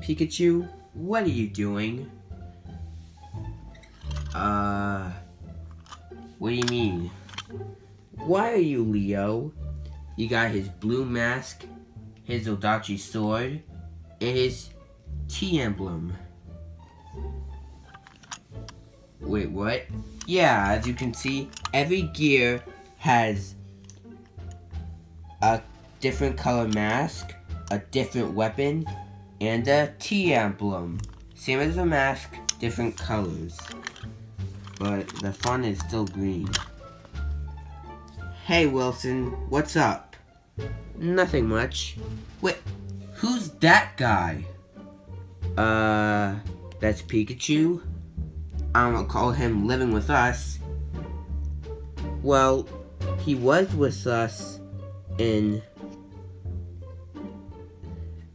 Pikachu, what are you doing? What do you mean? Why are you Leo? You got his blue mask, his Odachi sword, and his T emblem. Wait, what? Yeah, as you can see, every gear has a different color mask, a different weapon, and a T emblem. Same as the mask, different colors. But the font is still green. Hey Wilson, what's up? Nothing much. Wait, who's that guy? Uh, that's Pikachu? I don't call him living with us. Well, he was with us in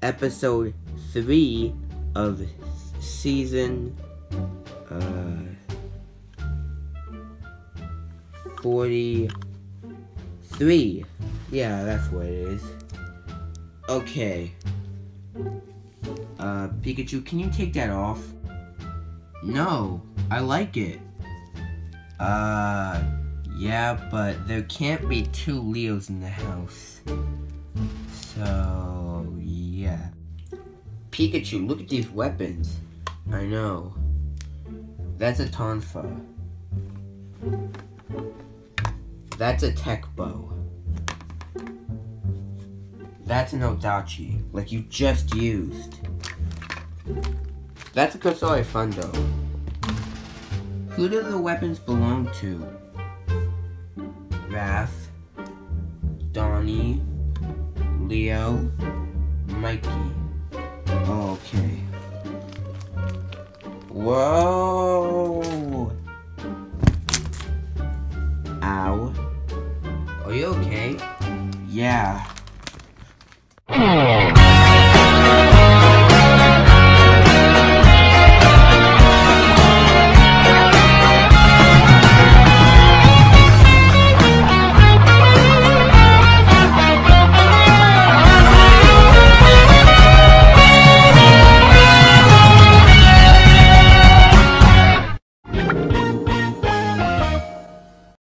episode three of season uh, 43. Yeah, that's what it is. Okay. Uh, Pikachu, can you take that off? No, I like it. Uh, yeah, but there can't be two Leos in the house. So, yeah. Pikachu, look at these weapons. I know. That's a Tonfa. That's a Tech Bo. That's an Odachi, like you just used. That's a Kusari Fundo. Who do the weapons belong to? Raph, Donnie, Leo, Mikey. Okay. Whoa! Are you okay? Yeah. Hmm.